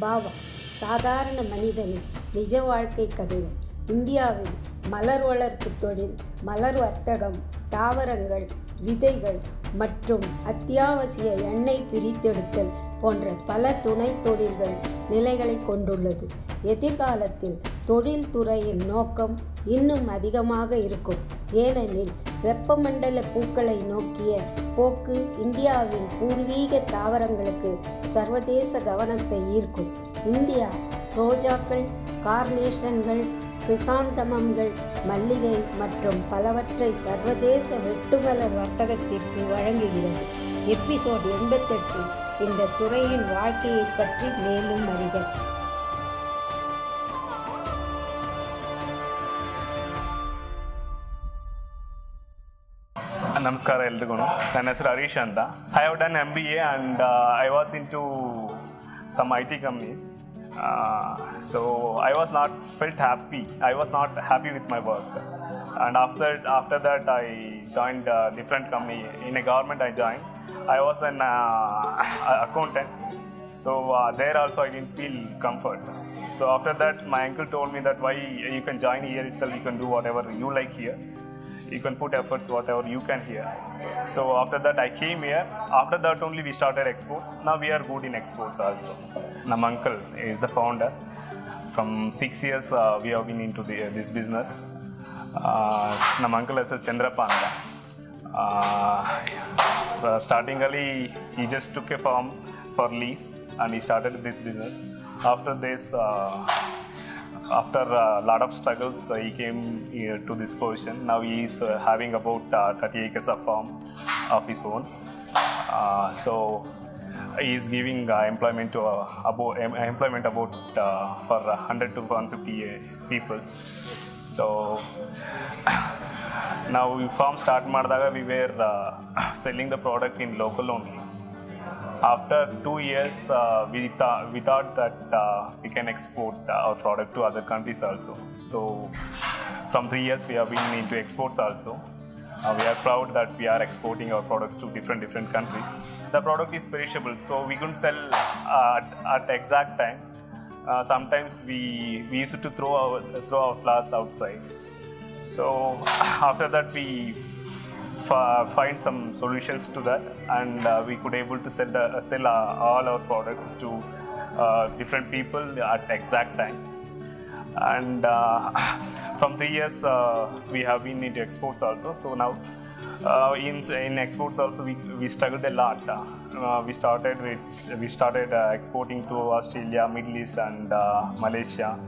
பாவா சாதாரண மனிதனின் நிஜ வாழ்க்கை கதைகள். இந்தியாவில் மலர் வளர்ப்பு தொழில் மலர் வர்த்தகம் தாவரங்கள் விதைகள் மற்றும் அத்தியாவசிய எண்ணெய் பிரித்தெடுத்தல் போன்ற பல துணை தொழில்கள் நிலைகளை கொண்டுள்ளது. எதிர்காலத்தில் தொழில்துறையின் நோக்கம் இன்னும் அதிகமாக இருக்கும். ஏனெனில் வெப்பமண்டல பூக்களை நோக்கிய போக்கு இந்தியாவின் பூர்வீக தாவரங்களுக்கு சர்வதேச கவனத்தை ஈர்க்கும். இந்தியா ரோஜாக்கள் கார்னேஷன்கள் கிரிசாந்தமங்கள் மல்லிகை மற்றும் பலவற்றை சர்வதேச வெட்டுமலர் வர்த்தகத்திற்கு வழங்குகிறது. எபிசோட் எண்பத்தெட்டு இந்த துறையின் வாழ்க்கையை பற்றி மேலும் அறிக. ನಮಸ್ಕಾರ ಎಲ್ರಿಗೂ ನನ್ನ ಹೆಸರು ಹರೀಶ್ ಅಂತ I have done M B A and I was in to some I T companies so I was not felt happy I was not happy with my work and after after that I joined different company in a government I join I was an accountant So uh, there also I didn't feel comfort. So after that, my uncle told me that why you can join here itself, you can do whatever you like here. you can put efforts whatever you can here. So after that I came here. After that only we started exports. Now we are good in exports also. My uncle is the founder. From six years uh, we have been into the, uh, this business. Uh, my uncle is a Chandra Panda. Uh, uh, startingly he just took a farm for lease and he started this business. After this uh, after a lot of struggles uh, he came here to this position now he is uh, having about uh, 30 acres of farm of his own uh, so he is giving uh, employment to uh, about em- employment about uh, for 100 to 150 people so ನಾವು ಈ form start ಮಾಡಿದಾಗ V wear selling the product in local only after two years, uh, we, th- we thought that uh, we can export uh, our product to other countries also. So, from three years, we have been into exports also. Uh, we are proud that we are exporting our products to different different countries. The product is perishable, so we couldn't sell uh, at, at exact time. Uh, sometimes we, we used to throw our, throw our flowers outside. So after that, we find some solutions to that, and uh, we could able to sell the, uh, sell uh, all our products to uh, different people at exact time. And uh, from three years uh, we have been into exports also. So now. Uh, in, in exports also we, we struggled a lot. Uh, uh, we started with we started uh, exporting to Australia, Middle East, and uh, Malaysia,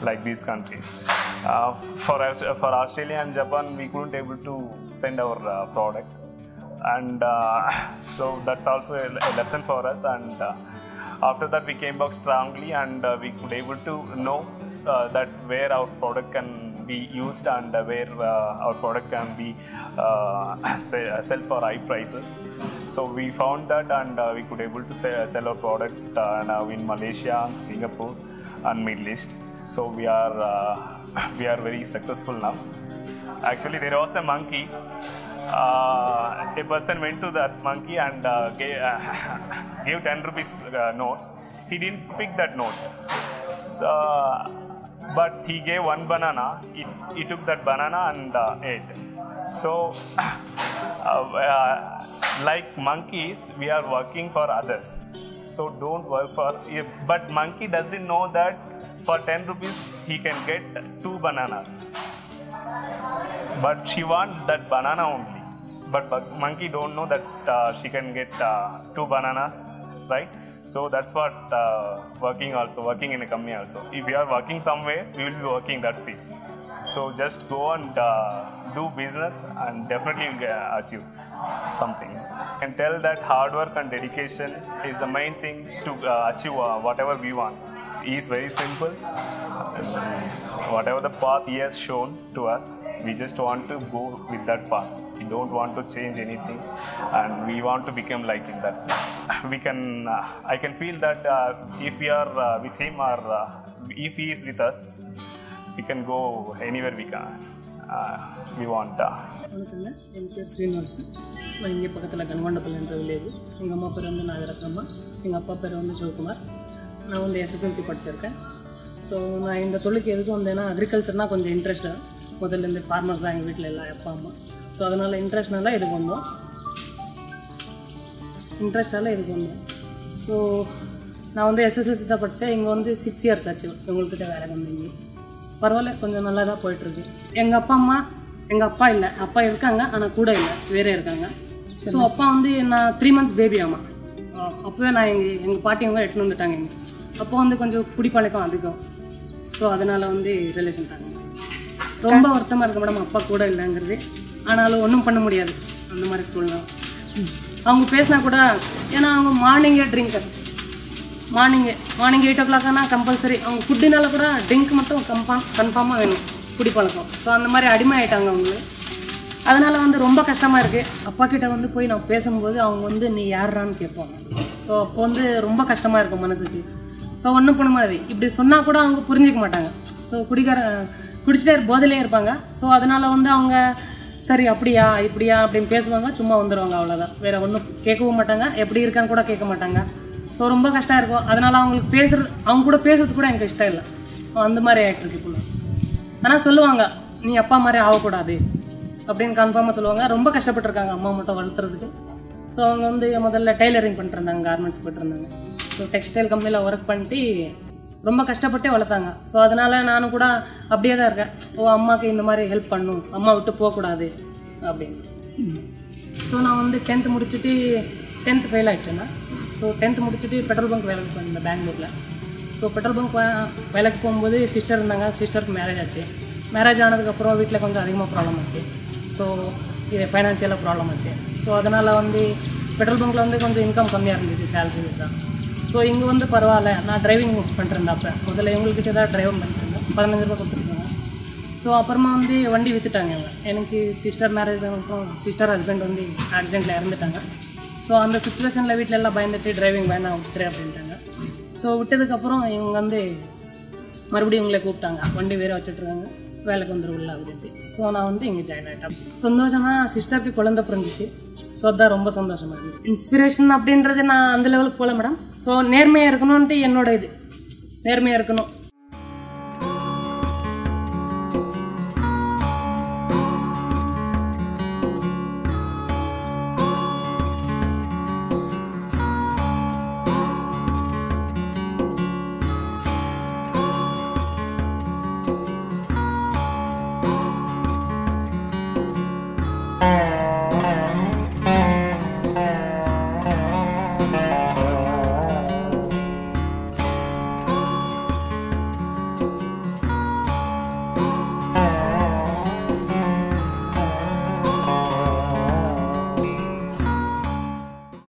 like these countries. Uh, for for Australia and Japan, we couldn't able to send our uh, product, and uh, so that's also a, a lesson for us. And uh, after that, we came back strongly, and uh, we could able to know that where our product can be used and where our product can be sell, for high prices. So we found that, and we could able to sell, sell our product now in Malaysia, Singapore, and Middle East. So we are uh, we are very successful now. Actually, there was a monkey. Uh, a person went to that monkey and uh, gave, gave 10 rupees uh, note. He didn't pick that note. So, but he gave one banana. He, he took that banana and uh, ate. So, uh, like monkeys, we are working for others. So don't work for. But monkey doesn't know that for 10 rupees he can get two bananas. But she want that banana only. But, but monkey don't know that uh, she can get uh, two bananas right? So that's what uh, working also working in a company also. If you are working somewhere we will be working that's it. So just go and uh, do business and definitely you'll get, achieve something. And tell that hard work and dedication is the main thing to uh, achieve uh, whatever we want is very simple whatever the path he has shown to us, we just want to go with that path. We don't want to change anything, and we want to become like him. That's it. We can. Uh, I can feel that uh, if we are uh, with him or uh, if he is with us, we can go anywhere we can. Uh, we want. Uh, வணக்கங்க என் பேர் ஸ்ரீனிவாஸ் நான் இங்கே பக்கத்தில் கன்கொண்டப்பள்ளின்ற village எங்கள் அம்மா பேர் வந்து நாகரத்னம்மா எங்கள் அப்பா பேர் வந்து சிவகுமார் நான் வந்து எஸ்எஸ்எல்சி படிச்சிருக்கேன். ஸோ நான் இந்த தொழிலுக்கு எதுக்கு வந்தேன்னா அக்ரிகல்ச்சர்னால் கொஞ்சம் இன்ட்ரெஸ்ட்டாக முதல்ல இருந்து ஃபார்மர்ஸ் தான் எங்கள் வீட்டில் எல்லாம் அப்பா அம்மா. ஸோ அதனால் இன்ட்ரெஸ்ட்னால இதுக்கு வந்தோம். இன்ட்ரெஸ்டால இதுக்கு வந்தேன் ஸோ நான் வந்து எஸ்எஸ்எல்சி தான் படித்தேன் இங்கே வந்து சிக்ஸ் இயர்ஸ் ஆச்சு. உங்கள்கிட்ட வேலை வந்தீங்க பரவாயில்ல கொஞ்சம் நல்லா தான் போயிட்டுருக்கு. எங்கள் அப்பா அம்மா எங்கள் அப்பா இல்லை. அப்பா இருக்காங்க ஆனால் கூட இல்லை. வேறே இருக்காங்க. ஸோ அப்பா வந்து நான் த்ரீ மந்த்ஸ் பேபி ஆமாம் அப்போவே நான் எங்கள் எங்கள் பாட்டியவங்க எடுத்துன்னு வந்துட்டாங்க எங்கள் அப்போ வந்து கொஞ்சம் குடிப்பழக்கம் அதிகம். ஸோ அதனால் வந்து ரிலேஷன் தாங்க. ரொம்ப வருத்தமாக இருக்கு மேடம் அப்பா கூட இல்லைங்கிறது. ஆனாலும் ஒன்றும் பண்ண முடியாது. அந்த மாதிரி சூழ்நிலை. அவங்க பேசினா கூட ஏன்னா அவங்க மார்னிங்கே ட்ரிங்கர் மார்னிங்கே மார்னிங் எயிட் ஓ கிளாக் ஆனால் கம்பல்சரி அவங்க ஃபுட்டுனால கூட ட்ரிங்க் மட்டும் கன்ஃபார்ம் கன்ஃபார்மாக வேணும். குடிப்பழக்கம் ஸோ அந்த மாதிரி அடிமை ஆயிட்டாங்க அவங்களுக்கு அதனால் வந்து ரொம்ப கஷ்டமாக இருக்குது அப்பா கிட்ட வந்து போய் நான் பேசும்போது அவங்க வந்து நீ யாரான்னு கேட்பாங்க. ஸோ அப்போ வந்து ரொம்ப கஷ்டமாக இருக்கும் மனசுக்கு. ஸோ ஒன்றும் பண்ண மாதிரி இப்படி சொன்னால் கூட அவங்க புரிஞ்சிக்க மாட்டாங்க. ஸோ குடிக்கார குடிச்சிட்டே போதிலே இருப்பாங்க. ஸோ அதனால் வந்து அவங்க சரி அப்படியா இப்படியா அப்படின்னு பேசுவாங்க. சும்மா வந்துடுவாங்க அவ்வளோதான் வேறு ஒன்றும் கேட்கவும் மாட்டாங்க. எப்படி இருக்கான்னு கூட கேட்க மாட்டாங்க. ஸோ ரொம்ப கஷ்டம் இருக்கும். அதனால் அவங்களுக்கு பேசுறது அவங்க கூட பேசுறது கூட எனக்கு இஷ்டம் இல்லை. அந்த மாதிரி ஆகிட்டு இருக்கு இப்போ. ஆனால் சொல்லுவாங்க நீ அப்பா மாதிரி ஆகக்கூடாது. அப்படின்னு கன்ஃபார்மாக சொல்லுவாங்க. ரொம்ப கஷ்டப்பட்டிருக்காங்க அம்மா மட்டும் வளர்த்துறதுக்கு. ஸோ அவங்க வந்து முதல்ல டெய்லரிங் பண்ணிட்டுருந்தாங்க கார்மெண்ட்ஸ் போட்டிருந்தாங்க ஸோ டெக்ஸ்டைல் கம்பெனியில் ஒர்க் பண்ணிட்டு ரொம்ப கஷ்டப்பட்டே வளர்த்தாங்க. ஸோ அதனால் நானும் கூட அப்படியே தான் இருக்கேன். ஓ அம்மாவுக்கு இந்த மாதிரி ஹெல்ப் பண்ணும். அம்மா விட்டு போகக்கூடாது அப்படின்னு. ஸோ நான் வந்து டென்த்து முடிச்சுட்டு டென்த்து ஃபெயில் ஆகிட்டேன்னா ஸோ டென்த்து முடிச்சுட்டு பெட்ரோல் பங்க் வேலைக்கு போயிருந்தேன் பெங்களூரில். ஸோ பெட்ரோல் பங்க் வேலைக்கு போகும்போது சிஸ்டர் இருந்தாங்க. சிஸ்டருக்கு மேரேஜ் ஆச்சு. மேரேஜ் ஆனதுக்கப்புறம் வீட்டில் கொஞ்சம் அதிகமாக ப்ராப்ளம் ஆச்சு. ஸோ இது ஃபைனான்ஷியலாக ப்ராப்ளம் ஆச்சு. ஸோ அதனால் வந்து பெட்ரோல் பங்க்கில் வந்து கொஞ்சம் இன்கம் கம்மியாக இருந்துச்சு சேலரி தான். ஸோ இங்கே வந்து பரவாயில்ல. நான் டிரைவிங் பண்ணிருந்தேன் அப்போ முதல்ல இவங்கக்கிட்ட தான் டிரைவ் பண்ணிருந்தேன் பதினஞ்சு ரூபா கொடுத்துருக்காங்க ஸோ அப்புறமா வந்து வண்டி விற்றுட்டாங்க இவங்க. எனக்கு சிஸ்டர் மேரேஜ் அப்புறம் சிஸ்டர் ஹஸ்பண்ட் வந்து ஆக்சிடெண்ட்டில் இறந்துட்டாங்க. ஸோ அந்த சுச்சுவேஷனில் வீட்டில் எல்லாம் பயந்துட்டு டிரைவிங் வேணாம் விட்டுரு அப்படின்ட்டாங்க. ஸோ விட்டதுக்கப்புறம் இவங்க வந்து மறுபடியும் இவங்களை கூப்பிட்டாங்க. வண்டி வேறு வச்சுட்ருக்காங்க வேலைக்கு வந்துருவில்ல அப்படின்ட்டு ஸோ நான் வந்து இங்கே ஜாயின் ஆகிட்டேன் சந்தோஷமா சிஸ்டருக்கு குழந்த பிறந்துச்சு. ஸோ அதான் ரொம்ப சந்தோஷமாக இருந்தது. இன்ஸ்பிரேஷன் அப்படின்றது நான் அந்த லெவலுக்கு போகல மேடம் ஸோ நேர்மையாக இருக்கணும்ன்ட்டு என்னோட இது. நேர்மையாக இருக்கணும்.